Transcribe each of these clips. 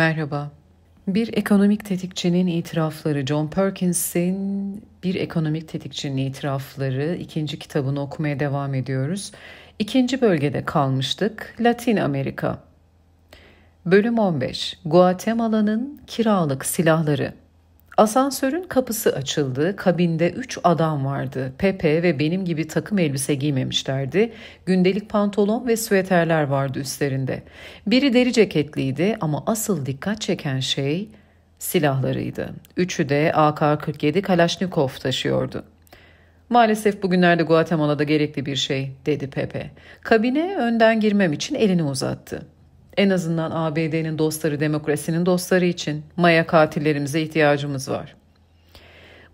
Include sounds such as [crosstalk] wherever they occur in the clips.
Merhaba. Bir ekonomik tetikçinin itirafları John Perkins'in Bir ekonomik tetikçinin itirafları ikinci kitabını okumaya devam ediyoruz. İkinci bölgede kalmıştık. Latin Amerika. Bölüm 15. Guatemala'nın kiralık silahları. Asansörün kapısı açıldı. Kabinde üç adam vardı. Pepe ve benim gibi takım elbise giymemişlerdi. Gündelik pantolon ve süveterler vardı üstlerinde. Biri deri ceketliydi ama asıl dikkat çeken şey silahlarıydı. Üçü de AK-47 Kalashnikov taşıyordu. Maalesef bugünlerde Guatemala'da gerekli bir şey, dedi Pepe. Kabine önden girmem için elini uzattı. En azından ABD'nin dostları demokrasinin dostları için Maya katillerimize ihtiyacımız var.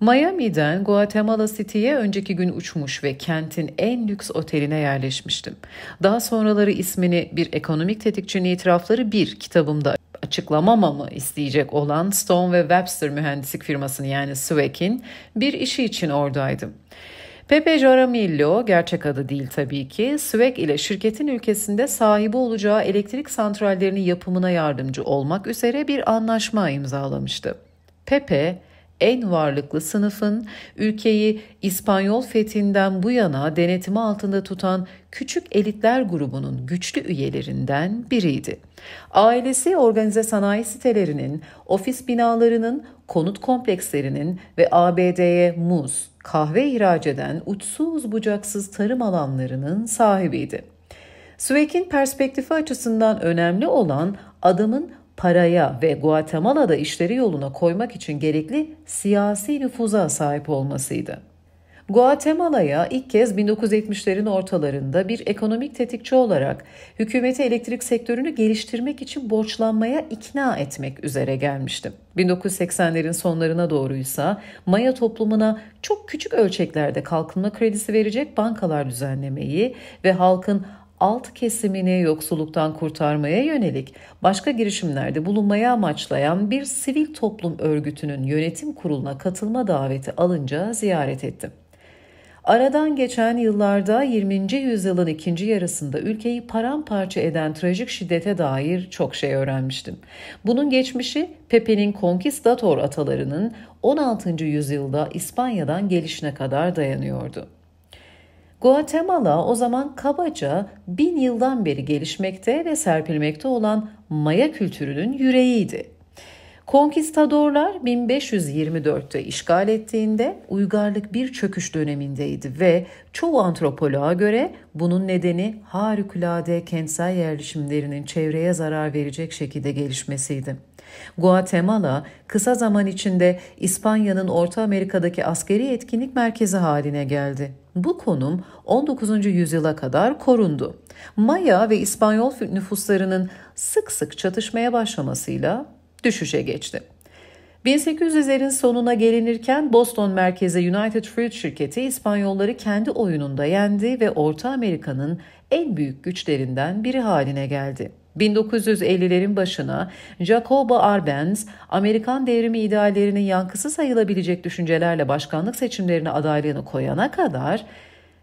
Miami'den Guatemala City'ye önceki gün uçmuş ve kentin en lüks oteline yerleşmiştim. Daha sonraları ismini bir ekonomik tetikçinin itirafları bir kitabımda açıklamamamı isteyecek olan Stone ve Webster mühendislik firmasının yani SWEC'in bir işi için oradaydım. Pepe Jaramillo, gerçek adı değil tabii ki, SWEC ile şirketin ülkesinde sahibi olacağı elektrik santrallerinin yapımına yardımcı olmak üzere bir anlaşma imzalamıştı. Pepe, en varlıklı sınıfın ülkeyi İspanyol fethinden bu yana denetimi altında tutan küçük elitler grubunun güçlü üyelerinden biriydi. Ailesi organize sanayi sitelerinin, ofis binalarının, konut komplekslerinin ve ABD'ye muz, kahve ihraç eden uçsuz bucaksız tarım alanlarının sahibiydi. Swek'in perspektifi açısından önemli olan adamın paraya ve Guatemala'da işleri yoluna koymak için gerekli siyasi nüfuza sahip olmasıydı. Guatemala'ya ilk kez 1970'lerin ortalarında bir ekonomik tetikçi olarak hükümeti elektrik sektörünü geliştirmek için borçlanmaya ikna etmek üzere gelmiştim. 1980'lerin sonlarına doğruysa Maya toplumuna çok küçük ölçeklerde kalkınma kredisi verecek bankalar düzenlemeyi ve halkın alt kesimini yoksulluktan kurtarmaya yönelik başka girişimlerde bulunmaya amaçlayan bir sivil toplum örgütünün yönetim kuruluna katılma daveti alınca ziyaret ettim. Aradan geçen yıllarda 20. yüzyılın ikinci yarısında ülkeyi paramparça eden trajik şiddete dair çok şey öğrenmiştim. Bunun geçmişi Pepe'nin konkistador atalarının 16. yüzyılda İspanya'dan gelişine kadar dayanıyordu. Guatemala o zaman kabaca bin yıldan beri gelişmekte ve serpilmekte olan Maya kültürünün yüreğiydi. Konkistadorlar 1524'te işgal ettiğinde uygarlık bir çöküş dönemindeydi ve çoğu antropoloğa göre bunun nedeni harikulade kentsel yerleşimlerinin çevreye zarar verecek şekilde gelişmesiydi. Guatemala kısa zaman içinde İspanya'nın Orta Amerika'daki askeri etkinlik merkezi haline geldi. Bu konum 19. yüzyıla kadar korundu. Maya ve İspanyol nüfuslarının sık sık çatışmaya başlamasıyla düşüşe geçti. 1800'lerin sonuna gelinirken Boston merkezi United Fruit şirketi İspanyolları kendi oyununda yendi ve Orta Amerika'nın en büyük güçlerinden biri haline geldi. 1950'lerin başına Jacobo Arbenz, Amerikan devrimi ideallerinin yankısı sayılabilecek düşüncelerle başkanlık seçimlerine adaylığını koyana kadar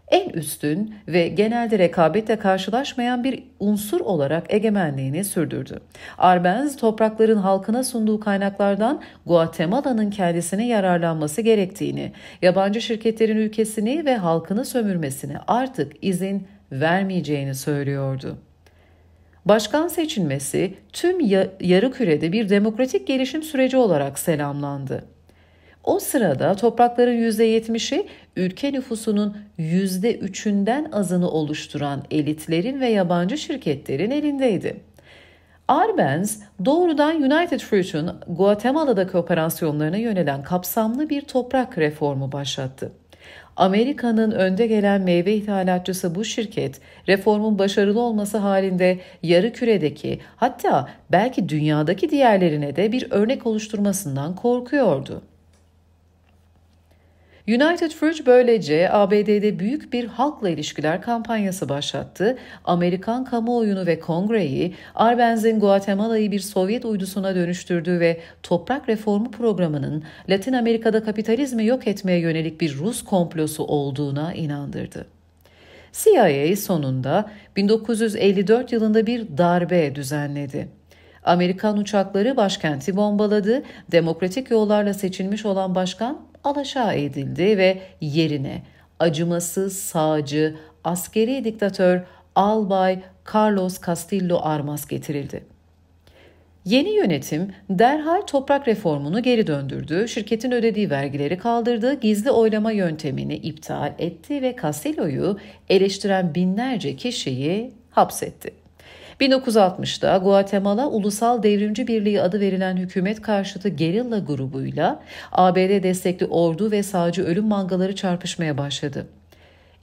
en üstün ve genelde rekabetle karşılaşmayan bir unsur olarak egemenliğini sürdürdü. Arbenz toprakların halkına sunduğu kaynaklardan Guatemala'nın kendisine yararlanması gerektiğini, yabancı şirketlerin ülkesini ve halkını sömürmesine artık izin vermeyeceğini söylüyordu. Başkan seçilmesi tüm yarı kürede bir demokratik gelişim süreci olarak selamlandı. O sırada toprakların %70'i ülke nüfusunun %3'ünden azını oluşturan elitlerin ve yabancı şirketlerin elindeydi. Arbenz doğrudan United Fruit'un Guatemala'daki operasyonlarına yönelen kapsamlı bir toprak reformu başlattı. Amerika'nın önde gelen meyve ithalatçısı bu şirket reformun başarılı olması halinde yarı küredeki hatta belki dünyadaki diğerlerine de bir örnek oluşturmasından korkuyordu. United Fruit böylece ABD'de büyük bir halkla ilişkiler kampanyası başlattı. Amerikan kamuoyunu ve kongreyi Arbenz'in Guatemala'yı bir Sovyet uydusuna dönüştürdüğü ve toprak reformu programının Latin Amerika'da kapitalizmi yok etmeye yönelik bir Rus komplosu olduğuna inandırdı. CIA sonunda 1954 yılında bir darbe düzenledi. Amerikan uçakları başkenti bombaladı. Demokratik yollarla seçilmiş olan başkan alaşağı edildi ve yerine acımasız sağcı, askeri diktatör Albay Carlos Castillo Armas getirildi. Yeni yönetim derhal toprak reformunu geri döndürdü, şirketin ödediği vergileri kaldırdı, gizli oylama yöntemini iptal etti ve Castillo'yu eleştiren binlerce kişiyi hapsetti. 1960'da Guatemala Ulusal Devrimci Birliği adı verilen hükümet karşıtı gerilla grubuyla ABD destekli ordu ve sağcı ölüm mangaları çarpışmaya başladı.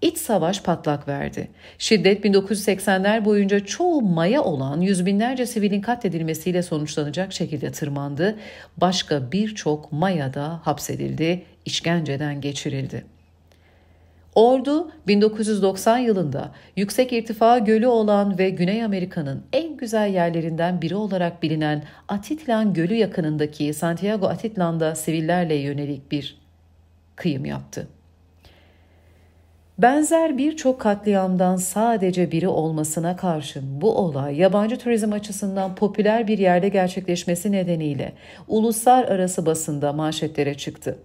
İç savaş patlak verdi. Şiddet 1980'ler boyunca çoğu maya olan yüz binlerce sivilin katledilmesiyle sonuçlanacak şekilde tırmandı. Başka birçok maya da hapsedildi, işkenceden geçirildi. Ordu 1990 yılında yüksek irtifa gölü olan ve Güney Amerika'nın en güzel yerlerinden biri olarak bilinen Atitlan Gölü yakınındaki Santiago Atitlan'da sivillerle yönelik bir kıyım yaptı. Benzer birçok katliamdan sadece biri olmasına karşın bu olay yabancı turizm açısından popüler bir yerde gerçekleşmesi nedeniyle uluslararası basında manşetlere çıktı.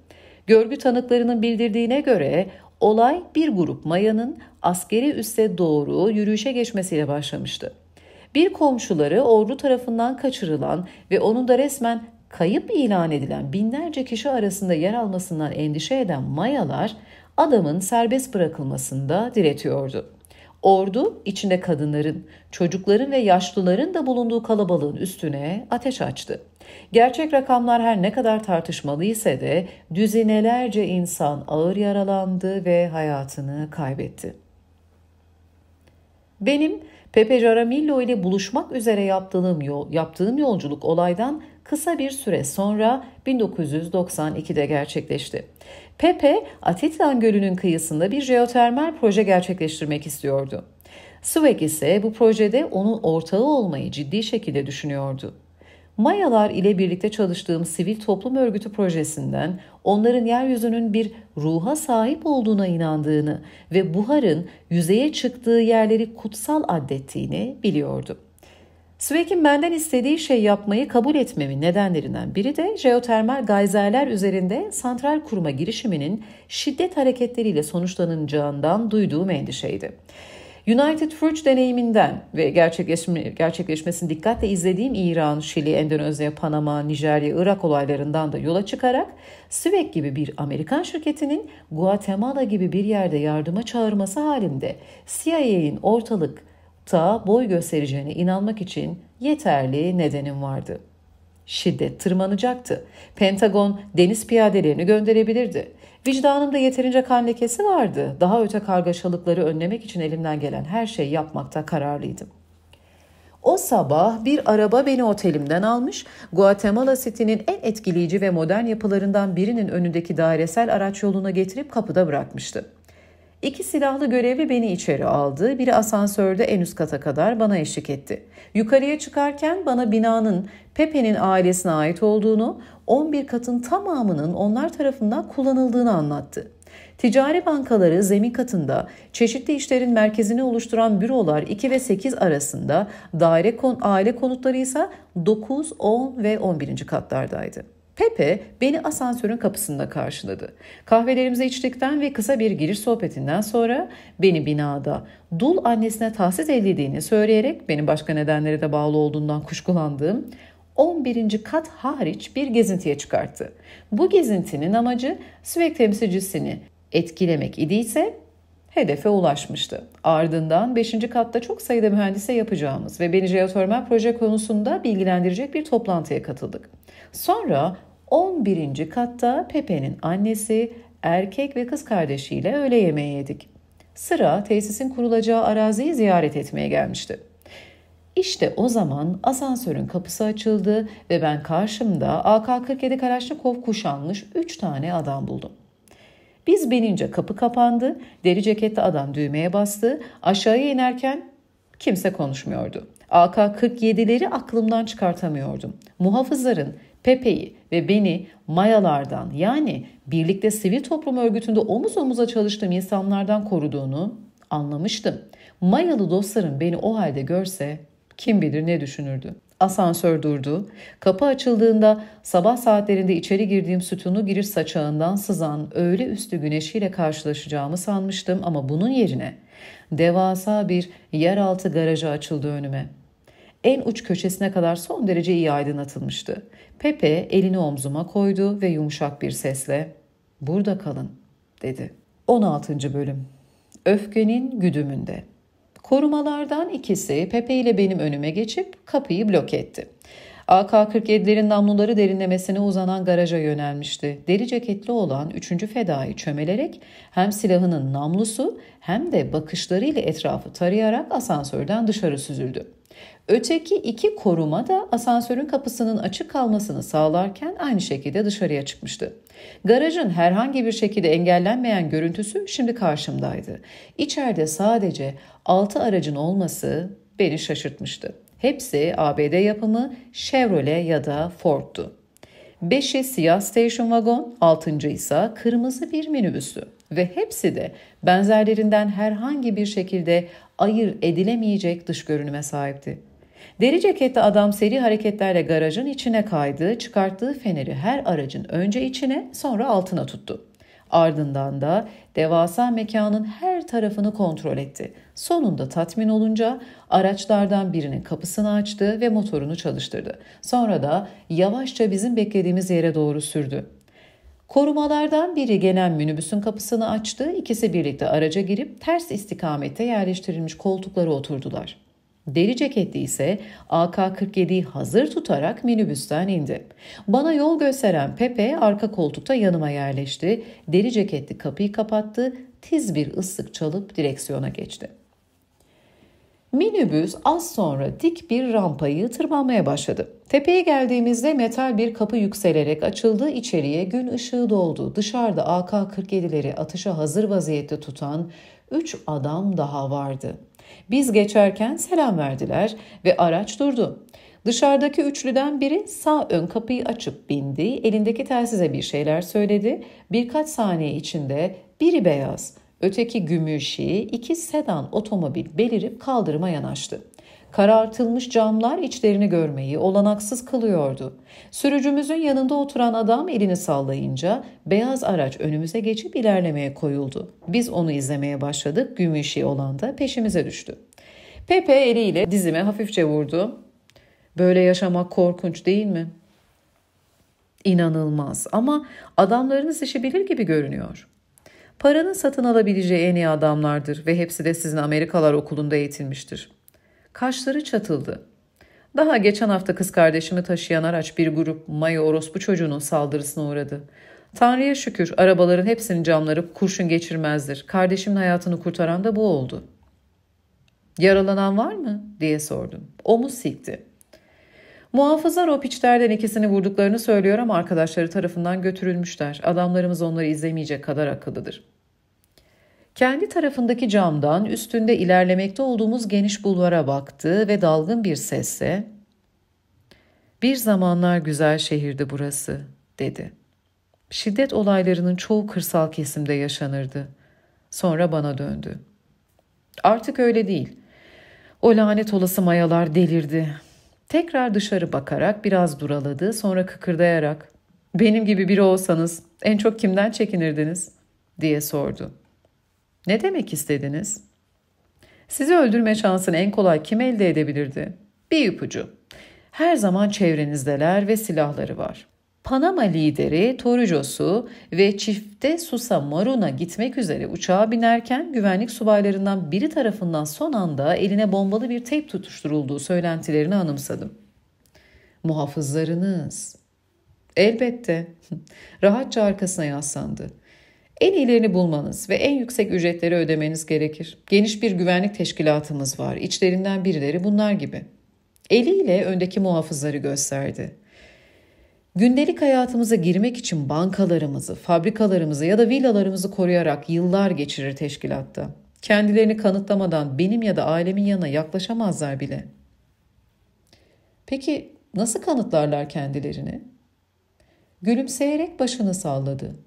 Görgü tanıklarının bildirdiğine göre olay bir grup mayanın askeri üsse doğru yürüyüşe geçmesiyle başlamıştı. Bir komşuları ordu tarafından kaçırılan ve onun da resmen kayıp ilan edilen binlerce kişi arasında yer almasından endişe eden mayalar adamın serbest bırakılmasında diretiyordu. Ordu içinde kadınların, çocukların ve yaşlıların da bulunduğu kalabalığın üstüne ateş açtı. Gerçek rakamlar her ne kadar tartışmalı ise de düzinelerce insan ağır yaralandı ve hayatını kaybetti. Benim Pepe Jaramillo ile buluşmak üzere yaptığım, yol, yaptığım yolculuk olaydan kısa bir süre sonra 1992'de gerçekleşti. Pepe, Atitlan Gölü'nün kıyısında bir jeotermal proje gerçekleştirmek istiyordu. Swag ise bu projede onun ortağı olmayı ciddi şekilde düşünüyordu. Mayalar ile birlikte çalıştığım sivil toplum örgütü projesinden onların yeryüzünün bir ruha sahip olduğuna inandığını ve buharın yüzeye çıktığı yerleri kutsal addettiğini biliyordu. Swag'in benden istediği şey yapmayı kabul etmemin nedenlerinden biri de jeotermal gayzerler üzerinde santral kurma girişiminin şiddet hareketleriyle sonuçlanacağından duyduğum endişeydi. United Fruit deneyiminden ve gerçekleşme, gerçekleşmesini dikkatle izlediğim İran, Şili, Endonezya, Panama, Nijerya, Irak olaylarından da yola çıkarak Swag gibi bir Amerikan şirketinin Guatemala gibi bir yerde yardıma çağırması halinde CIA'in ortalık ta boy göstereceğine inanmak için yeterli nedenim vardı. Şiddet tırmanacaktı. Pentagon deniz piyadelerini gönderebilirdi. Vicdanımda yeterince kan lekesi vardı. Daha öte kargaşalıkları önlemek için elimden gelen her şeyi yapmakta kararlıydım. O sabah bir araba beni otelimden almış, Guatemala City'nin en etkileyici ve modern yapılarından birinin önündeki dairesel araç yoluna getirip kapıda bırakmıştı. İki silahlı görevli beni içeri aldı. Biri asansörde en üst kata kadar bana eşlik etti. Yukarıya çıkarken bana binanın Pepe'nin ailesine ait olduğunu, 11 katın tamamının onlar tarafından kullanıldığını anlattı. Ticari bankaları zemin katında, çeşitli işlerin merkezini oluşturan bürolar 2 ve 8 arasında, daire kon aile konutları ise 9, 10 ve 11. katlardaydı. Pepe beni asansörün kapısında karşıladı. Kahvelerimizi içtikten ve kısa bir giriş sohbetinden sonra beni binada dul annesine tahsis edildiğini söyleyerek benim başka nedenlere de bağlı olduğundan kuşkulandığım 11. kat hariç bir gezintiye çıkarttı. Bu gezintinin amacı Süvek temsilcisini etkilemek idiyse hedefe ulaşmıştı. Ardından 5. katta çok sayıda mühendise yapacağımız ve beni jeotermal proje konusunda bilgilendirecek bir toplantıya katıldık. Sonra 11. katta Pepe'nin annesi, erkek ve kız kardeşiyle öğle yemeği yedik. Sıra tesisin kurulacağı araziyi ziyaret etmeye gelmişti. İşte o zaman asansörün kapısı açıldı ve ben karşımda AK-47 Kalaşnikov kuşanmış 3 tane adam buldum. Biz binince kapı kapandı, deri ceketli adam düğmeye bastı, aşağıya inerken kimse konuşmuyordu. AK-47'leri aklımdan çıkartamıyordum. Muhafızların Pepe'yi ve beni Mayalardan yani birlikte sivil toplum örgütünde omuz omuza çalıştığım insanlardan koruduğunu anlamıştım. Mayalı dostlarım beni o halde görse kim bilir ne düşünürdü. Asansör durdu. Kapı açıldığında sabah saatlerinde içeri girdiğim sütunu giriş saçağından sızan öğle üstü güneşiyle karşılaşacağımı sanmıştım ama bunun yerine devasa bir yeraltı garajı açıldı önüme. En uç köşesine kadar son derece iyi aydınlatılmıştı. Pepe elini omzuma koydu ve yumuşak bir sesle "Burada kalın." dedi. 16. bölüm. Öfkenin güdümünde. Korumalardan ikisi Pepe ile benim önüme geçip kapıyı blok etti. AK-47'lerin namluları derinlemesine uzanan garaja yönelmişti. Deri ceketli olan üçüncü fedai çömelerek hem silahının namlusu hem de bakışlarıyla etrafı tarayarak asansörden dışarı süzüldü. Öteki iki koruma da asansörün kapısının açık kalmasını sağlarken aynı şekilde dışarıya çıkmıştı. Garajın herhangi bir şekilde engellenmeyen görüntüsü şimdi karşımdaydı. İçeride sadece altı aracın olması beni şaşırtmıştı. Hepsi ABD yapımı Chevrolet ya da Ford'tu. Beşi siyah station wagon, altıncı ise kırmızı bir minibüstü ve hepsi de benzerlerinden herhangi bir şekilde ayır edilemeyecek dış görünüme sahipti. Deri ceketli adam seri hareketlerle garajın içine kaydı, çıkarttığı feneri her aracın önce içine sonra altına tuttu. Ardından da devasa mekanın her tarafını kontrol etti. Sonunda tatmin olunca araçlardan birinin kapısını açtı ve motorunu çalıştırdı. Sonra da yavaşça bizim beklediğimiz yere doğru sürdü. Korumalardan biri gelen minibüsün kapısını açtı. İkisi birlikte araca girip ters istikamette yerleştirilmiş koltuklara oturdular. Deri ceketli ise AK-47'yi hazır tutarak minibüsten indi. Bana yol gösteren Pepe arka koltukta yanıma yerleşti. Deri ceketli kapıyı kapattı. Tiz bir ıslık çalıp direksiyona geçti. Minibüs az sonra dik bir rampayı tırmanmaya başladı. Tepeye geldiğimizde metal bir kapı yükselerek açıldı, içeriye gün ışığı doldu. Dışarıda AK-47'leri atışa hazır vaziyette tutan üç adam daha vardı. Biz geçerken selam verdiler ve araç durdu. Dışarıdaki üçlüden biri sağ ön kapıyı açıp bindi, elindeki telsize bir şeyler söyledi. Birkaç saniye içinde biri beyaz, öteki gümüşi, iki sedan otomobil belirip kaldırıma yanaştı. Karartılmış camlar içlerini görmeyi olanaksız kılıyordu. Sürücümüzün yanında oturan adam elini sallayınca beyaz araç önümüze geçip ilerlemeye koyuldu. Biz onu izlemeye başladık. Gümüşi olan da peşimize düştü. Pepe eliyle dizime hafifçe vurdu. Böyle yaşamak korkunç değil mi? İnanılmaz ama adamlarınız işi bilir gibi görünüyor. Paranın satın alabileceği en iyi adamlardır ve hepsi de sizin Amerikalar okulunda eğitilmiştir. Kaşları çatıldı. Daha geçen hafta kız kardeşimi taşıyan araç bir grup Maya orospu çocuğunun saldırısına uğradı. Tanrı'ya şükür arabaların hepsinin camları kurşun geçirmezdir. Kardeşimin hayatını kurtaran da bu oldu. Yaralanan var mı? diye sordum. Omuz silkti. Muhafızlar o piçlerden ikisini vurduklarını söylüyor ama arkadaşları tarafından götürülmüşler. Adamlarımız onları izlemeyecek kadar akıllıdır. Kendi tarafındaki camdan üstünde ilerlemekte olduğumuz geniş bulvara baktı ve dalgın bir sesle ''Bir zamanlar güzel şehirdi burası.'' dedi. Şiddet olaylarının çoğu kırsal kesimde yaşanırdı. Sonra bana döndü. Artık öyle değil. O lanet olası mayalar delirdi. Tekrar dışarı bakarak biraz duraladı, sonra kıkırdayarak ''Benim gibi biri olsanız en çok kimden çekinirdiniz?'' diye sordu. Ne demek istediniz? Sizi öldürme şansını en kolay kim elde edebilirdi? Bir ipucu. Her zaman çevrenizdeler ve silahları var. Panama lideri Torrijos'u ve çifte Susa Marun'a gitmek üzere uçağa binerken güvenlik subaylarından biri tarafından son anda eline bombalı bir teyp tutuşturulduğu söylentilerini anımsadım. Muhafızlarınız. Elbette. [laughs] Rahatça arkasına yaslandı. En iyilerini bulmanız ve en yüksek ücretleri ödemeniz gerekir. Geniş bir güvenlik teşkilatımız var. İçlerinden birileri bunlar gibi. Eliyle öndeki muhafızları gösterdi. Gündelik hayatımıza girmek için bankalarımızı, fabrikalarımızı ya da villalarımızı koruyarak yıllar geçirir teşkilatta. Kendilerini kanıtlamadan benim ya da ailemin yanına yaklaşamazlar bile. Peki nasıl kanıtlarlar kendilerini? Gülümseyerek başını salladı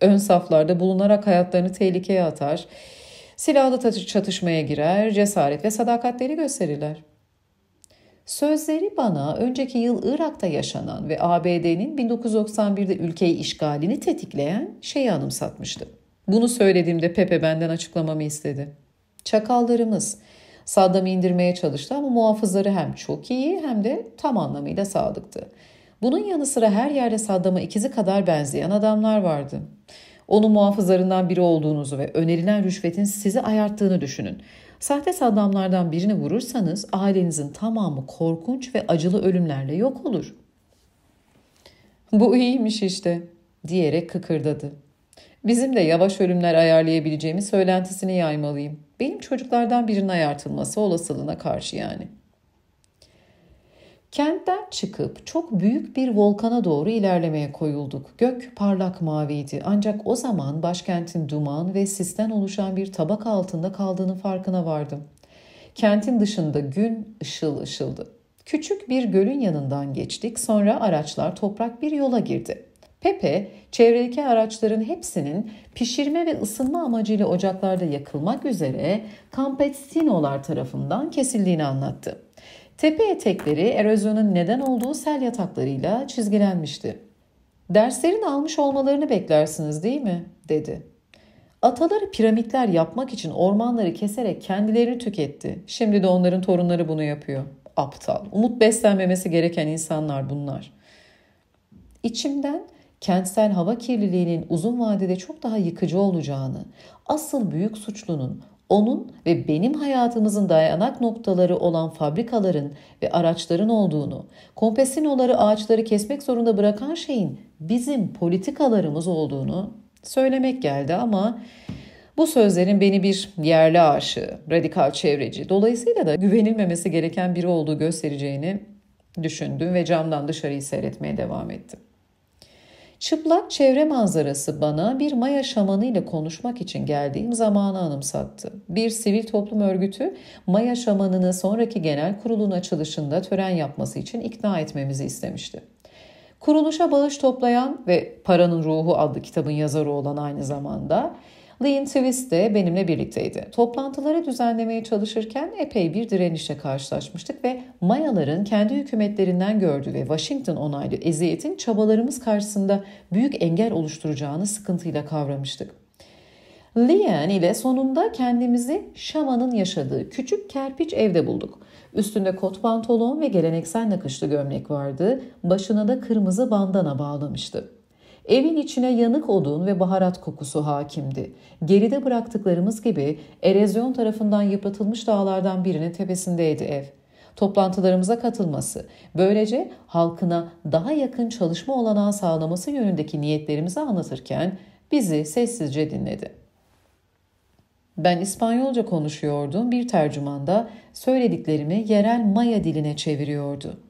ön saflarda bulunarak hayatlarını tehlikeye atar, silahlı çatışmaya girer, cesaret ve sadakatleri gösterirler. Sözleri bana önceki yıl Irak'ta yaşanan ve ABD'nin 1991'de ülkeyi işgalini tetikleyen şeyi anımsatmıştı. Bunu söylediğimde Pepe benden açıklamamı istedi. Çakallarımız Saddam'ı indirmeye çalıştı ama muhafızları hem çok iyi hem de tam anlamıyla sadıktı. Bunun yanı sıra her yerde Saddam'a ikizi kadar benzeyen adamlar vardı. Onun muhafızlarından biri olduğunuzu ve önerilen rüşvetin sizi ayarttığını düşünün. Sahte Saddamlardan birini vurursanız ailenizin tamamı korkunç ve acılı ölümlerle yok olur. Bu iyiymiş işte diyerek kıkırdadı. Bizim de yavaş ölümler ayarlayabileceğimiz söylentisini yaymalıyım. Benim çocuklardan birinin ayartılması olasılığına karşı yani. Kentten çıkıp çok büyük bir volkana doğru ilerlemeye koyulduk. Gök parlak maviydi ancak o zaman başkentin duman ve sisten oluşan bir tabak altında kaldığının farkına vardım. Kentin dışında gün ışıl ışıldı. Küçük bir gölün yanından geçtik sonra araçlar toprak bir yola girdi. Pepe, çevredeki araçların hepsinin pişirme ve ısınma amacıyla ocaklarda yakılmak üzere Campesinolar tarafından kesildiğini anlattı. Tepe etekleri erozyonun neden olduğu sel yataklarıyla çizgilenmişti. Derslerini almış olmalarını beklersiniz değil mi? dedi. Ataları piramitler yapmak için ormanları keserek kendilerini tüketti. Şimdi de onların torunları bunu yapıyor. Aptal, umut beslenmemesi gereken insanlar bunlar. İçimden kentsel hava kirliliğinin uzun vadede çok daha yıkıcı olacağını, asıl büyük suçlunun onun ve benim hayatımızın dayanak noktaları olan fabrikaların ve araçların olduğunu, kompesinoları ağaçları kesmek zorunda bırakan şeyin bizim politikalarımız olduğunu söylemek geldi ama bu sözlerin beni bir yerli aşığı, radikal çevreci, dolayısıyla da güvenilmemesi gereken biri olduğu göstereceğini düşündüm ve camdan dışarıyı seyretmeye devam ettim. Çıplak çevre manzarası bana bir Maya şamanı ile konuşmak için geldiğim zamanı anımsattı. Bir sivil toplum örgütü Maya şamanını sonraki genel kurulun açılışında tören yapması için ikna etmemizi istemişti. Kuruluşa bağış toplayan ve Paranın Ruhu adlı kitabın yazarı olan aynı zamanda Lynn Twist de benimle birlikteydi. Toplantıları düzenlemeye çalışırken epey bir direnişle karşılaşmıştık ve Mayaların kendi hükümetlerinden gördüğü ve Washington onaylı eziyetin çabalarımız karşısında büyük engel oluşturacağını sıkıntıyla kavramıştık. Lian ile sonunda kendimizi Şaman'ın yaşadığı küçük kerpiç evde bulduk. Üstünde kot pantolon ve geleneksel nakışlı gömlek vardı. Başına da kırmızı bandana bağlamıştı. Evin içine yanık odun ve baharat kokusu hakimdi. Geride bıraktıklarımız gibi erozyon tarafından yıpratılmış dağlardan birinin tepesindeydi ev. Toplantılarımıza katılması, böylece halkına daha yakın çalışma olanağı sağlaması yönündeki niyetlerimizi anlatırken bizi sessizce dinledi. Ben İspanyolca konuşuyordum, bir tercüman da söylediklerimi yerel Maya diline çeviriyordu.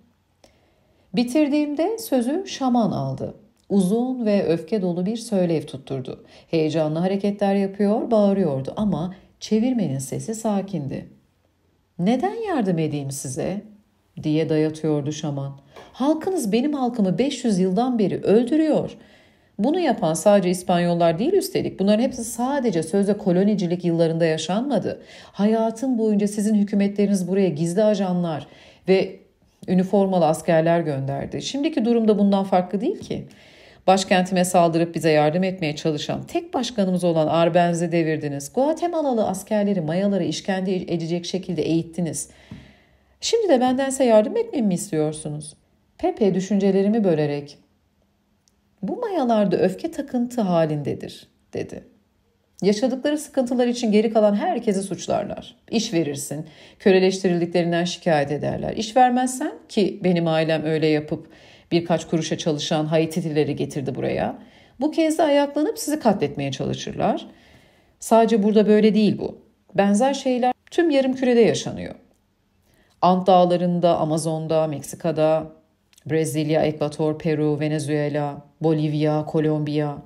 Bitirdiğimde sözü şaman aldı. Uzun ve öfke dolu bir söylev tutturdu. Heyecanlı hareketler yapıyor, bağırıyordu ama çevirmenin sesi sakindi. Neden yardım edeyim size? diye dayatıyordu şaman. Halkınız benim halkımı 500 yıldan beri öldürüyor. Bunu yapan sadece İspanyollar değil üstelik. Bunların hepsi sadece sözde kolonicilik yıllarında yaşanmadı. Hayatım boyunca sizin hükümetleriniz buraya gizli ajanlar ve üniformalı askerler gönderdi. Şimdiki durumda bundan farklı değil ki. Başkentime saldırıp bize yardım etmeye çalışan tek başkanımız olan Arbenz'i devirdiniz. Guatemalalı askerleri mayaları işkence edecek şekilde eğittiniz. Şimdi de bendense yardım etmemi mi istiyorsunuz? Pepe düşüncelerimi bölerek bu mayalarda öfke takıntı halindedir dedi. Yaşadıkları sıkıntılar için geri kalan herkesi suçlarlar. İş verirsin, köleleştirildiklerinden şikayet ederler. İş vermezsen ki benim ailem öyle yapıp birkaç kuruşa çalışan Haitilileri getirdi buraya. Bu kez de ayaklanıp sizi katletmeye çalışırlar. Sadece burada böyle değil bu. Benzer şeyler tüm yarım kürede yaşanıyor. Ant dağlarında, Amazon'da, Meksika'da, Brezilya, Ekvator, Peru, Venezuela, Bolivya, Kolombiya,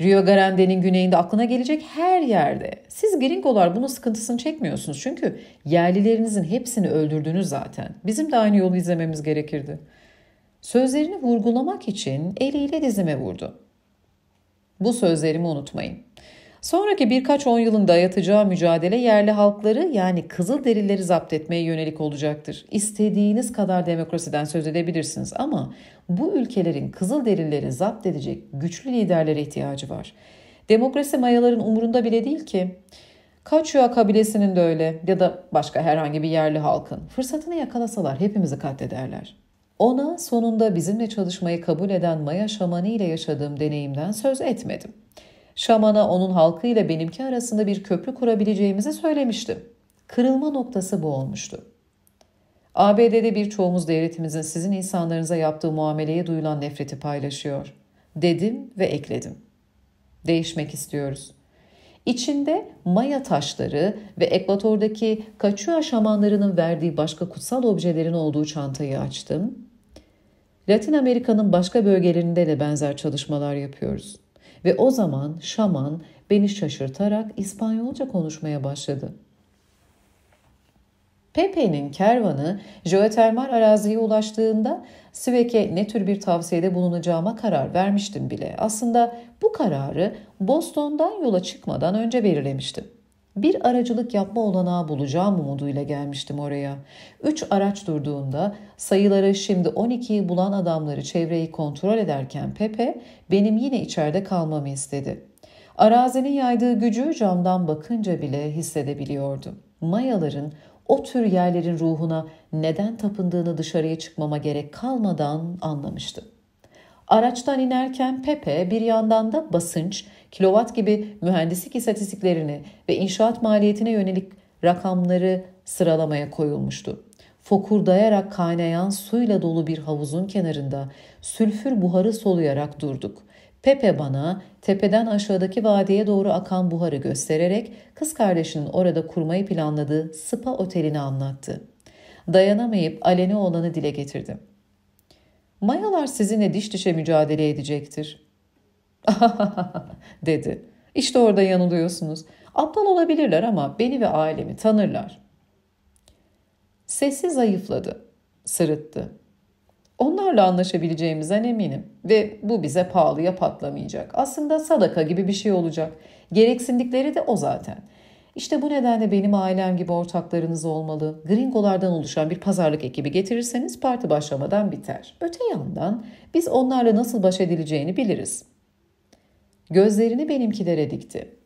Rio Grande'nin güneyinde aklına gelecek her yerde. Siz gringolar bunun sıkıntısını çekmiyorsunuz. Çünkü yerlilerinizin hepsini öldürdünüz zaten. Bizim de aynı yolu izlememiz gerekirdi. Sözlerini vurgulamak için eliyle dizime vurdu. Bu sözlerimi unutmayın. Sonraki birkaç on yılın dayatacağı mücadele yerli halkları yani kızıl derileri zapt etmeye yönelik olacaktır. İstediğiniz kadar demokrasiden söz edebilirsiniz ama bu ülkelerin kızıl derileri zapt edecek güçlü liderlere ihtiyacı var. Demokrasi mayaların umurunda bile değil ki. Kaçua kabilesinin de öyle ya da başka herhangi bir yerli halkın. Fırsatını yakalasalar hepimizi katlederler. Ona sonunda bizimle çalışmayı kabul eden Maya şamanı ile yaşadığım deneyimden söz etmedim. Şaman'a onun halkı ile benimki arasında bir köprü kurabileceğimizi söylemiştim. Kırılma noktası bu olmuştu. ABD'de birçoğumuz devletimizin sizin insanlarınıza yaptığı muameleye duyulan nefreti paylaşıyor. Dedim ve ekledim. Değişmek istiyoruz. İçinde Maya taşları ve ekvatordaki Kaçua şamanlarının verdiği başka kutsal objelerin olduğu çantayı açtım. Latin Amerika'nın başka bölgelerinde de benzer çalışmalar yapıyoruz. Ve o zaman şaman beni şaşırtarak İspanyolca konuşmaya başladı. Pepe'nin kervanı jeotermal araziye ulaştığında Svek'e ne tür bir tavsiyede bulunacağıma karar vermiştim bile. Aslında bu kararı Boston'dan yola çıkmadan önce belirlemiştim. Bir aracılık yapma olanağı bulacağım umuduyla gelmiştim oraya. Üç araç durduğunda sayıları şimdi 12'yi bulan adamları çevreyi kontrol ederken Pepe benim yine içeride kalmamı istedi. Arazinin yaydığı gücü camdan bakınca bile hissedebiliyordum. Mayaların o tür yerlerin ruhuna neden tapındığını dışarıya çıkmama gerek kalmadan anlamıştım. Araçtan inerken Pepe bir yandan da basınç, kilowatt gibi mühendislik istatistiklerini ve inşaat maliyetine yönelik rakamları sıralamaya koyulmuştu. Fokurdayarak kaynayan suyla dolu bir havuzun kenarında sülfür buharı soluyarak durduk. Pepe bana tepeden aşağıdaki vadiye doğru akan buharı göstererek kız kardeşinin orada kurmayı planladığı spa otelini anlattı. Dayanamayıp aleni olanı dile getirdim. Mayalar sizinle diş dişe mücadele edecektir. [laughs] dedi. İşte orada yanılıyorsunuz. Aptal olabilirler ama beni ve ailemi tanırlar. Sesi zayıfladı. Sırıttı. Onlarla anlaşabileceğimizden eminim ve bu bize pahalıya patlamayacak. Aslında sadaka gibi bir şey olacak. Gereksindikleri de o zaten. İşte bu nedenle benim ailem gibi ortaklarınız olmalı. Gringolardan oluşan bir pazarlık ekibi getirirseniz parti başlamadan biter. Öte yandan biz onlarla nasıl baş edileceğini biliriz. Gözlerini benimkilere dikti.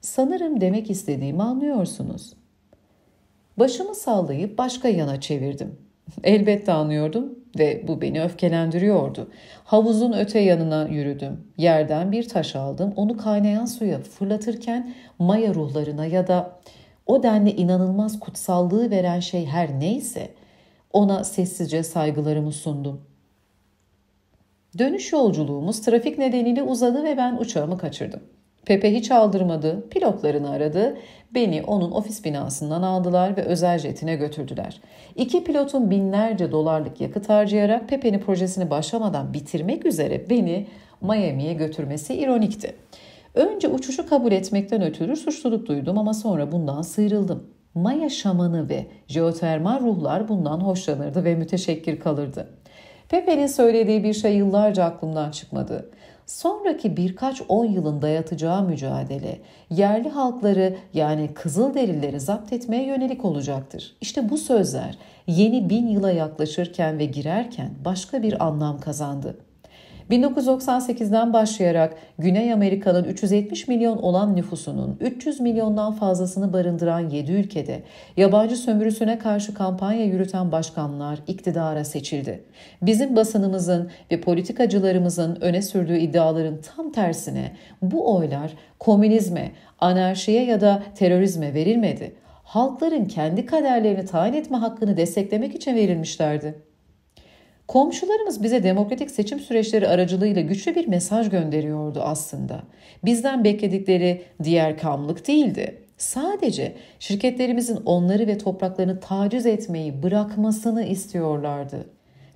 Sanırım demek istediğimi anlıyorsunuz. Başımı sallayıp başka yana çevirdim. [laughs] Elbette anlıyordum ve bu beni öfkelendiriyordu. Havuzun öte yanına yürüdüm. Yerden bir taş aldım. Onu kaynayan suya fırlatırken maya ruhlarına ya da o denli inanılmaz kutsallığı veren şey her neyse ona sessizce saygılarımı sundum. Dönüş yolculuğumuz trafik nedeniyle uzadı ve ben uçağımı kaçırdım. Pepe hiç aldırmadı, pilotlarını aradı, beni onun ofis binasından aldılar ve özel jetine götürdüler. İki pilotun binlerce dolarlık yakıt harcayarak Pepe'nin projesini başlamadan bitirmek üzere beni Miami'ye götürmesi ironikti. Önce uçuşu kabul etmekten ötürü suçluluk duydum ama sonra bundan sıyrıldım. Maya şamanı ve jeotermal ruhlar bundan hoşlanırdı ve müteşekkir kalırdı. Pepe'nin söylediği bir şey yıllarca aklımdan çıkmadı. Sonraki birkaç on yılın dayatacağı mücadele yerli halkları yani Kızılderilileri zapt etmeye yönelik olacaktır. İşte bu sözler yeni bin yıla yaklaşırken ve girerken başka bir anlam kazandı. 1998'den başlayarak Güney Amerika'nın 370 milyon olan nüfusunun 300 milyondan fazlasını barındıran 7 ülkede yabancı sömürüsüne karşı kampanya yürüten başkanlar iktidara seçildi. Bizim basınımızın ve politikacılarımızın öne sürdüğü iddiaların tam tersine bu oylar komünizme, anarşiye ya da terörizme verilmedi. Halkların kendi kaderlerini tayin etme hakkını desteklemek için verilmişlerdi. Komşularımız bize demokratik seçim süreçleri aracılığıyla güçlü bir mesaj gönderiyordu aslında. Bizden bekledikleri diğer kamlık değildi. Sadece şirketlerimizin onları ve topraklarını taciz etmeyi bırakmasını istiyorlardı.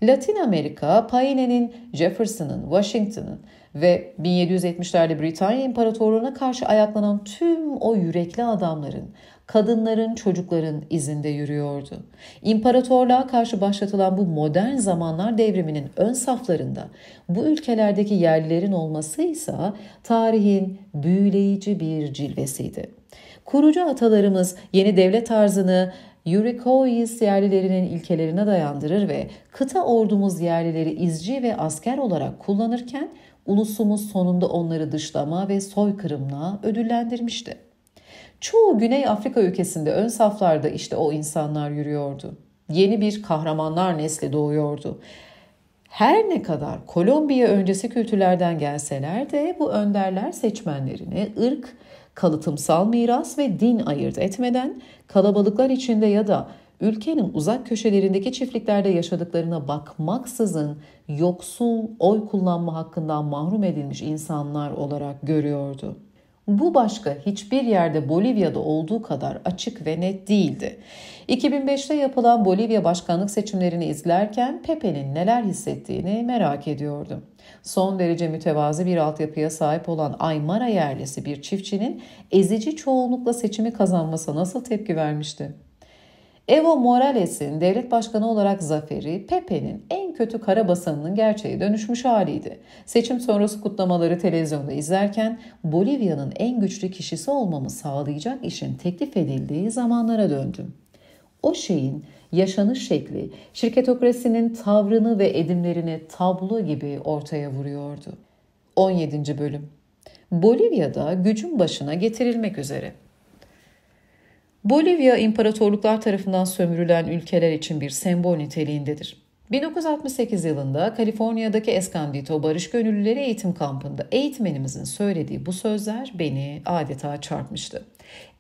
Latin Amerika, Paine'nin, Jefferson'ın, Washington'ın ve 1770'lerde Britanya İmparatorluğu'na karşı ayaklanan tüm o yürekli adamların kadınların, çocukların izinde yürüyordu. İmparatorluğa karşı başlatılan bu modern zamanlar devriminin ön saflarında bu ülkelerdeki yerlilerin olması ise tarihin büyüleyici bir cilvesiydi. Kurucu atalarımız yeni devlet tarzını Eurikois yerlilerinin ilkelerine dayandırır ve kıta ordumuz yerlileri izci ve asker olarak kullanırken ulusumuz sonunda onları dışlama ve soykırımla ödüllendirmişti. Çoğu Güney Afrika ülkesinde ön saflarda işte o insanlar yürüyordu. Yeni bir kahramanlar nesli doğuyordu. Her ne kadar Kolombiya öncesi kültürlerden gelseler de bu önderler seçmenlerini ırk, kalıtımsal miras ve din ayırt etmeden kalabalıklar içinde ya da ülkenin uzak köşelerindeki çiftliklerde yaşadıklarına bakmaksızın yoksul oy kullanma hakkından mahrum edilmiş insanlar olarak görüyordu. Bu başka hiçbir yerde Bolivya'da olduğu kadar açık ve net değildi. 2005'te yapılan Bolivya başkanlık seçimlerini izlerken Pepe'nin neler hissettiğini merak ediyordum. Son derece mütevazi bir altyapıya sahip olan Aymara yerlisi bir çiftçinin ezici çoğunlukla seçimi kazanmasına nasıl tepki vermişti? Evo Morales'in devlet başkanı olarak zaferi Pepe'nin en kötü kara basanının gerçeğe dönüşmüş haliydi. Seçim sonrası kutlamaları televizyonda izlerken Bolivya'nın en güçlü kişisi olmamı sağlayacak işin teklif edildiği zamanlara döndüm. O şeyin yaşanış şekli şirketokrasinin tavrını ve edimlerini tablo gibi ortaya vuruyordu. 17. bölüm Bolivya'da gücün başına getirilmek üzere. Bolivya imparatorluklar tarafından sömürülen ülkeler için bir sembol niteliğindedir. 1968 yılında Kaliforniya'daki Escondido Barış Gönüllüleri Eğitim Kampı'nda eğitmenimizin söylediği bu sözler beni adeta çarpmıştı.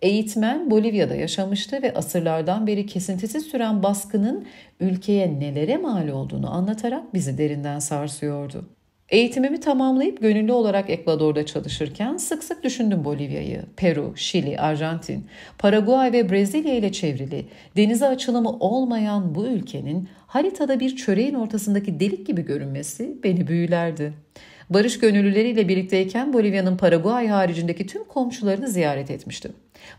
Eğitmen Bolivya'da yaşamıştı ve asırlardan beri kesintisiz süren baskının ülkeye nelere mal olduğunu anlatarak bizi derinden sarsıyordu. Eğitimimi tamamlayıp gönüllü olarak Ekvador'da çalışırken sık sık düşündüm Bolivya'yı, Peru, Şili, Arjantin, Paraguay ve Brezilya ile çevrili, denize açılımı olmayan bu ülkenin haritada bir çöreğin ortasındaki delik gibi görünmesi beni büyülerdi. Barış gönüllüleriyle birlikteyken Bolivya'nın Paraguay haricindeki tüm komşularını ziyaret etmiştim.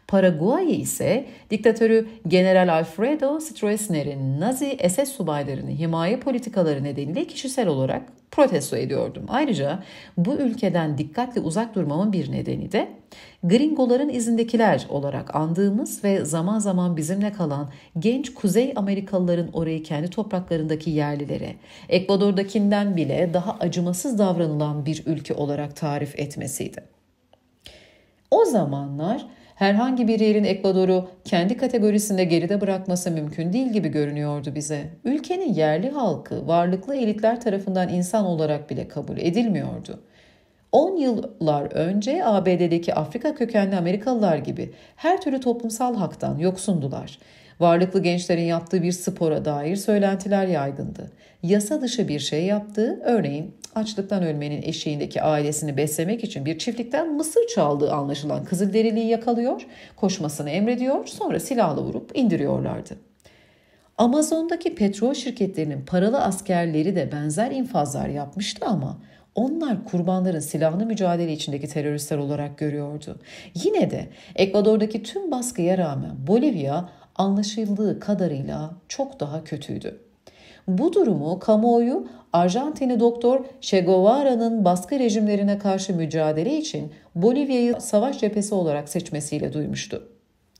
Paraguay ise diktatörü General Alfredo Stroessner'in Nazi SS subaylarını himaye politikaları nedeniyle kişisel olarak protesto ediyordum. Ayrıca bu ülkeden dikkatle uzak durmamın bir nedeni de gringoların izindekiler olarak andığımız ve zaman zaman bizimle kalan genç Kuzey Amerikalıların orayı kendi topraklarındaki yerlilere, Ekvador'dakinden bile daha acımasız davranılan bir ülke olarak tarif etmesiydi. O zamanlar herhangi bir yerin Ekvador'u kendi kategorisinde geride bırakması mümkün değil gibi görünüyordu bize. Ülkenin yerli halkı varlıklı elitler tarafından insan olarak bile kabul edilmiyordu. 10 yıllar önce ABD'deki Afrika kökenli Amerikalılar gibi her türlü toplumsal haktan yoksundular. Varlıklı gençlerin yaptığı bir spora dair söylentiler yaygındı. Yasa dışı bir şey yaptığı, örneğin açlıktan ölmenin eşiğindeki ailesini beslemek için bir çiftlikten mısır çaldığı anlaşılan Kızılderili'yi yakalıyor, koşmasını emrediyor, sonra silahla vurup indiriyorlardı. Amazon'daki petrol şirketlerinin paralı askerleri de benzer infazlar yapmıştı ama onlar kurbanların silahlı mücadele içindeki teröristler olarak görüyordu. Yine de Ekvador'daki tüm baskıya rağmen Bolivya anlaşıldığı kadarıyla çok daha kötüydü. Bu durumu kamuoyu Arjantinli doktor Che Guevara'nın baskı rejimlerine karşı mücadele için Bolivya'yı savaş cephesi olarak seçmesiyle duymuştu.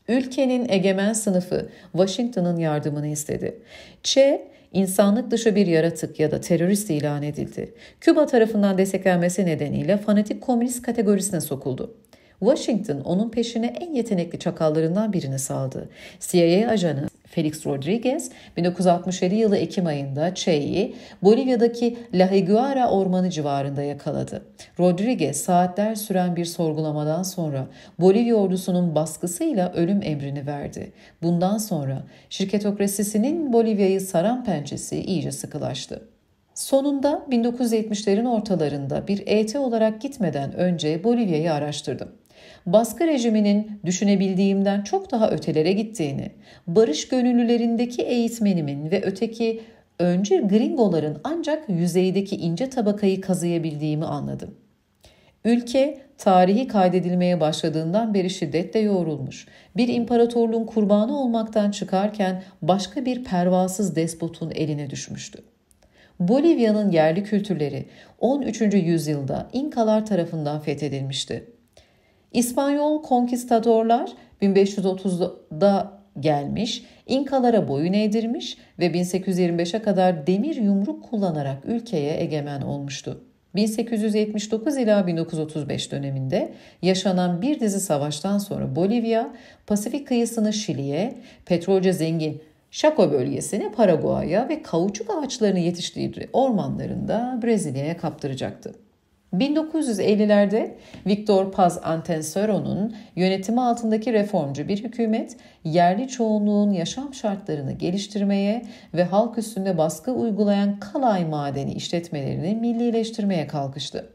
Ülkenin egemen sınıfı Washington'ın yardımını istedi. Che, insanlık dışı bir yaratık ya da terörist ilan edildi. Küba tarafından desteklenmesi nedeniyle fanatik komünist kategorisine sokuldu. Washington onun peşine en yetenekli çakallarından birini saldı. CIA ajanı Felix Rodriguez 1967 yılı Ekim ayında Che'yi Bolivya'daki La Higuera ormanı civarında yakaladı. Rodriguez saatler süren bir sorgulamadan sonra Bolivya ordusunun baskısıyla ölüm emrini verdi. Bundan sonra şirketokrasisinin Bolivya'yı saran pençesi iyice sıkılaştı. Sonunda 1970'lerin ortalarında bir ET olarak gitmeden önce Bolivya'yı araştırdım baskı rejiminin düşünebildiğimden çok daha ötelere gittiğini, barış gönüllülerindeki eğitmenimin ve öteki öncü gringoların ancak yüzeydeki ince tabakayı kazıyabildiğimi anladım. Ülke tarihi kaydedilmeye başladığından beri şiddetle yoğrulmuş. Bir imparatorluğun kurbanı olmaktan çıkarken başka bir pervasız despotun eline düşmüştü. Bolivya'nın yerli kültürleri 13. yüzyılda İnkalar tarafından fethedilmişti. İspanyol konkistadorlar 1530'da gelmiş, İnkalara boyun eğdirmiş ve 1825'e kadar demir yumruk kullanarak ülkeye egemen olmuştu. 1879 ila 1935 döneminde yaşanan bir dizi savaştan sonra Bolivya, Pasifik kıyısını Şili'ye, petrolce zengin Chaco bölgesini Paraguay'a ve kauçuk ağaçlarını yetiştirdiği ormanlarında Brezilya'ya kaptıracaktı. 1950'lerde Victor Paz Antensero'nun yönetimi altındaki reformcu bir hükümet yerli çoğunluğun yaşam şartlarını geliştirmeye ve halk üstünde baskı uygulayan kalay madeni işletmelerini millileştirmeye kalkıştı.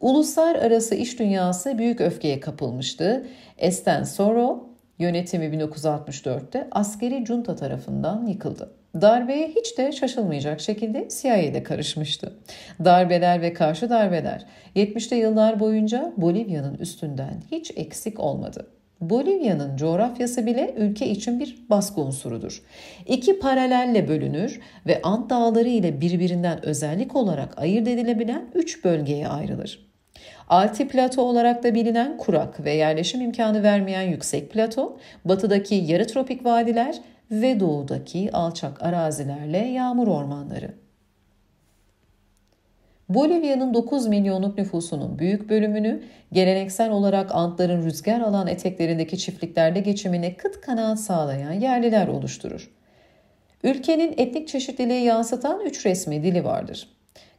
Uluslararası iş dünyası büyük öfkeye kapılmıştı. Estensoro yönetimi 1964'te askeri junta tarafından yıkıldı. Darbeye hiç de şaşılmayacak şekilde CIA'de karışmıştı. Darbeler ve karşı darbeler 70'te yıllar boyunca Bolivya'nın üstünden hiç eksik olmadı. Bolivya'nın coğrafyası bile ülke için bir baskı unsurudur. İki paralelle bölünür ve Ant Dağları ile birbirinden özellik olarak ayırt edilebilen üç bölgeye ayrılır. Alti plato olarak da bilinen kurak ve yerleşim imkanı vermeyen yüksek plato, batıdaki yarı tropik vadiler ve doğudaki alçak arazilerle yağmur ormanları. Bolivya'nın 9 milyonluk nüfusunun büyük bölümünü geleneksel olarak Antların rüzgar alan eteklerindeki çiftliklerde geçimine kıt kanaat sağlayan yerliler oluşturur. Ülkenin etnik çeşitliliği yansıtan üç resmi dili vardır.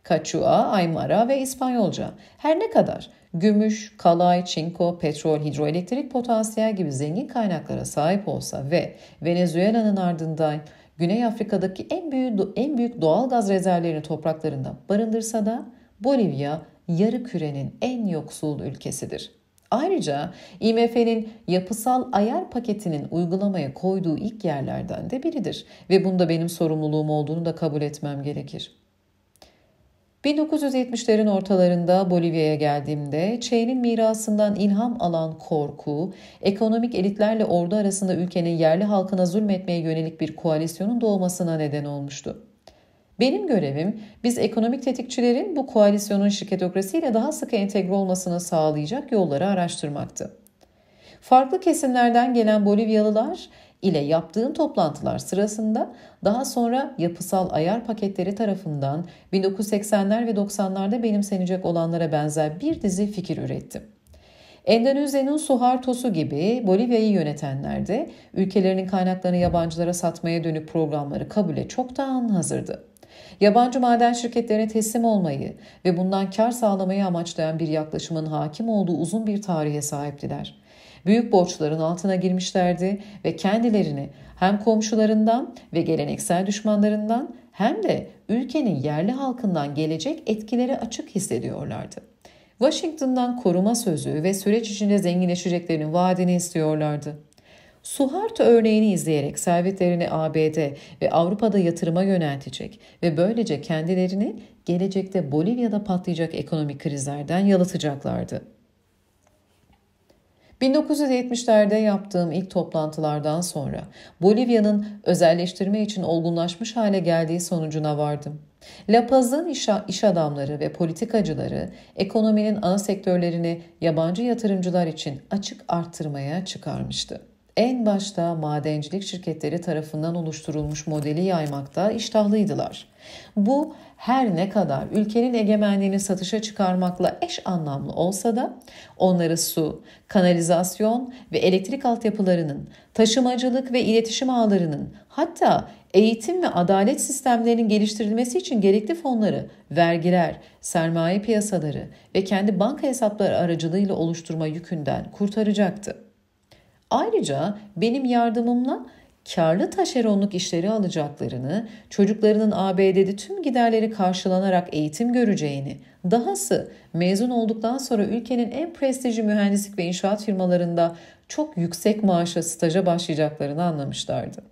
Kaçua, Aymara ve İspanyolca. Her ne kadar gümüş, kalay, çinko, petrol, hidroelektrik potansiyel gibi zengin kaynaklara sahip olsa ve Venezuela'nın ardından Güney Afrika'daki en büyük en büyük doğal gaz rezervlerini topraklarında barındırsa da Bolivya yarı kürenin en yoksul ülkesidir. Ayrıca IMF'nin yapısal ayar paketinin uygulamaya koyduğu ilk yerlerden de biridir ve bunda benim sorumluluğum olduğunu da kabul etmem gerekir. 1970'lerin ortalarında Bolivya'ya geldiğimde Çey'nin mirasından ilham alan korku, ekonomik elitlerle ordu arasında ülkenin yerli halkına zulmetmeye yönelik bir koalisyonun doğmasına neden olmuştu. Benim görevim biz ekonomik tetikçilerin bu koalisyonun şirketokrasiyle daha sıkı entegre olmasını sağlayacak yolları araştırmaktı. Farklı kesimlerden gelen Bolivyalılar ile yaptığım toplantılar sırasında daha sonra yapısal ayar paketleri tarafından 1980'ler ve 90'larda benimsenecek olanlara benzer bir dizi fikir ürettim. Endonezya'nın Suharto'su gibi Bolivya'yı yönetenler de ülkelerinin kaynaklarını yabancılara satmaya dönük programları kabule çoktan hazırdı. Yabancı maden şirketlerine teslim olmayı ve bundan kar sağlamayı amaçlayan bir yaklaşımın hakim olduğu uzun bir tarihe sahiptiler büyük borçların altına girmişlerdi ve kendilerini hem komşularından ve geleneksel düşmanlarından hem de ülkenin yerli halkından gelecek etkileri açık hissediyorlardı. Washington'dan koruma sözü ve süreç içinde zenginleşeceklerinin vaadini istiyorlardı. Suharto örneğini izleyerek servetlerini ABD ve Avrupa'da yatırıma yöneltecek ve böylece kendilerini gelecekte Bolivya'da patlayacak ekonomik krizlerden yalıtacaklardı. 1970'lerde yaptığım ilk toplantılardan sonra Bolivya'nın özelleştirme için olgunlaşmış hale geldiği sonucuna vardım. La Paz'ın iş, adamları ve politikacıları ekonominin ana sektörlerini yabancı yatırımcılar için açık arttırmaya çıkarmıştı. En başta madencilik şirketleri tarafından oluşturulmuş modeli yaymakta iştahlıydılar. Bu her ne kadar ülkenin egemenliğini satışa çıkarmakla eş anlamlı olsa da onları su, kanalizasyon ve elektrik altyapılarının, taşımacılık ve iletişim ağlarının hatta eğitim ve adalet sistemlerinin geliştirilmesi için gerekli fonları, vergiler, sermaye piyasaları ve kendi banka hesapları aracılığıyla oluşturma yükünden kurtaracaktı. Ayrıca benim yardımımla karlı taşeronluk işleri alacaklarını, çocuklarının ABD'de tüm giderleri karşılanarak eğitim göreceğini, dahası mezun olduktan sonra ülkenin en prestijli mühendislik ve inşaat firmalarında çok yüksek maaşa staja başlayacaklarını anlamışlardı.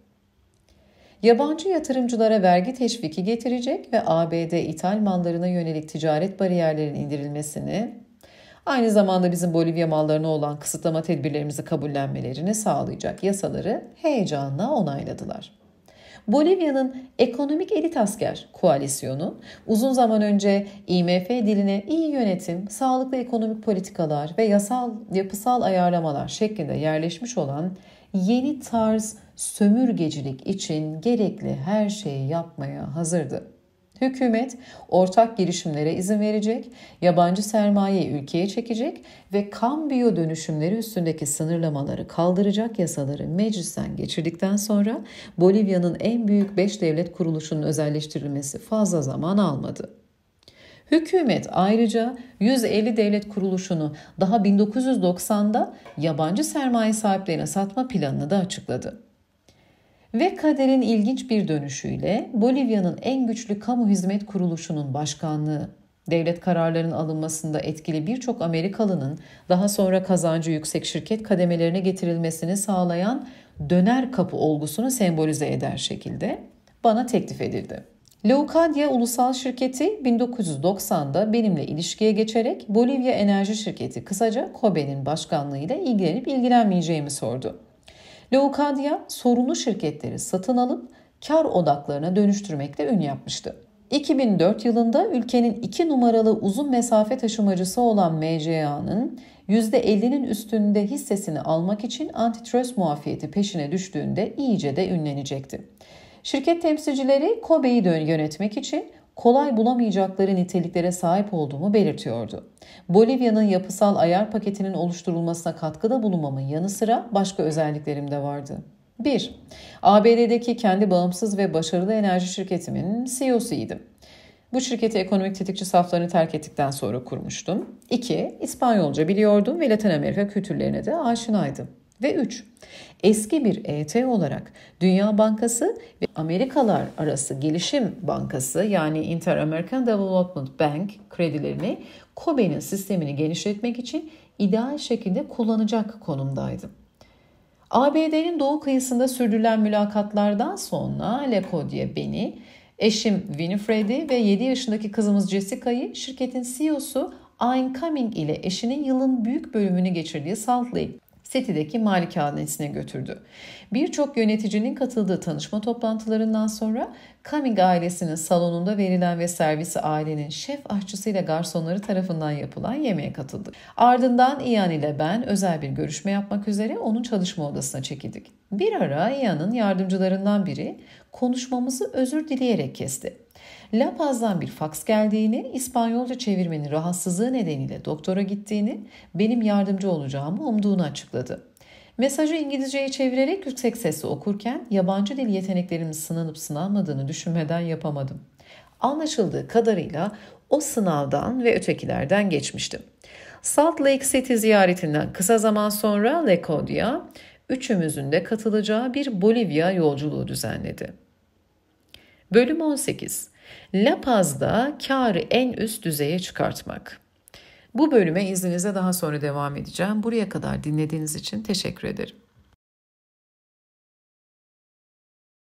Yabancı yatırımcılara vergi teşviki getirecek ve ABD ithal mallarına yönelik ticaret bariyerlerinin indirilmesini, Aynı zamanda bizim Bolivya mallarına olan kısıtlama tedbirlerimizi kabullenmelerini sağlayacak yasaları heyecanla onayladılar. Bolivya'nın ekonomik elit asker koalisyonu uzun zaman önce IMF diline iyi yönetim, sağlıklı ekonomik politikalar ve yasal yapısal ayarlamalar şeklinde yerleşmiş olan yeni tarz sömürgecilik için gerekli her şeyi yapmaya hazırdı. Hükümet ortak girişimlere izin verecek, yabancı sermayeyi ülkeye çekecek ve kambiyo dönüşümleri üstündeki sınırlamaları kaldıracak yasaları meclisten geçirdikten sonra Bolivya'nın en büyük 5 devlet kuruluşunun özelleştirilmesi fazla zaman almadı. Hükümet ayrıca 150 devlet kuruluşunu daha 1990'da yabancı sermaye sahiplerine satma planını da açıkladı. Ve kaderin ilginç bir dönüşüyle Bolivya'nın en güçlü kamu hizmet kuruluşunun başkanlığı, devlet kararlarının alınmasında etkili birçok Amerikalının daha sonra kazancı yüksek şirket kademelerine getirilmesini sağlayan döner kapı olgusunu sembolize eder şekilde bana teklif edildi. Leucadia Ulusal Şirketi 1990'da benimle ilişkiye geçerek Bolivya Enerji Şirketi kısaca KOBE'nin başkanlığıyla ilgilenip ilgilenmeyeceğimi sordu. Leucadia sorunlu şirketleri satın alıp kar odaklarına dönüştürmekte ün yapmıştı. 2004 yılında ülkenin 2 numaralı uzun mesafe taşımacısı olan MCA'nın %50'nin üstünde hissesini almak için antitrust muafiyeti peşine düştüğünde iyice de ünlenecekti. Şirket temsilcileri Kobe'yi yönetmek için kolay bulamayacakları niteliklere sahip olduğumu belirtiyordu. Bolivya'nın yapısal ayar paketinin oluşturulmasına katkıda bulunmamın yanı sıra başka özelliklerim de vardı. 1. ABD'deki kendi bağımsız ve başarılı enerji şirketimin CEO'suydım. Bu şirketi ekonomik tetikçi saflarını terk ettikten sonra kurmuştum. 2. İspanyolca biliyordum ve Latin Amerika kültürlerine de aşinaydım. Ve 3. Eski bir ET olarak Dünya Bankası ve Amerikalar Arası Gelişim Bankası yani Inter-American Development Bank kredilerini Kobe'nin sistemini genişletmek için ideal şekilde kullanacak konumdaydım. ABD'nin doğu kıyısında sürdürülen mülakatlardan sonra Leco diye beni, eşim Winifred'i ve 7 yaşındaki kızımız Jessica'yı şirketin CEO'su Ayn Cumming ile eşinin yılın büyük bölümünü geçirdiği Salt Lake Seti'deki malikanesine götürdü. Birçok yöneticinin katıldığı tanışma toplantılarından sonra Cumming ailesinin salonunda verilen ve servisi ailenin şef aşçısıyla garsonları tarafından yapılan yemeğe katıldık. Ardından Ian ile ben özel bir görüşme yapmak üzere onun çalışma odasına çekildik. Bir ara Ian'ın yardımcılarından biri konuşmamızı özür dileyerek kesti. La Paz'dan bir faks geldiğini, İspanyolca çevirmenin rahatsızlığı nedeniyle doktora gittiğini, benim yardımcı olacağımı umduğunu açıkladı. Mesajı İngilizceye çevirerek yüksek sesle okurken yabancı dil yeteneklerimin sınanıp sınanmadığını düşünmeden yapamadım. Anlaşıldığı kadarıyla o sınavdan ve ötekilerden geçmiştim. Salt Lake City ziyaretinden kısa zaman sonra Lecodia, üçümüzün de katılacağı bir Bolivya yolculuğu düzenledi. Bölüm 18 La Paz'da karı en üst düzeye çıkartmak. Bu bölüme izninizle daha sonra devam edeceğim. Buraya kadar dinlediğiniz için teşekkür ederim.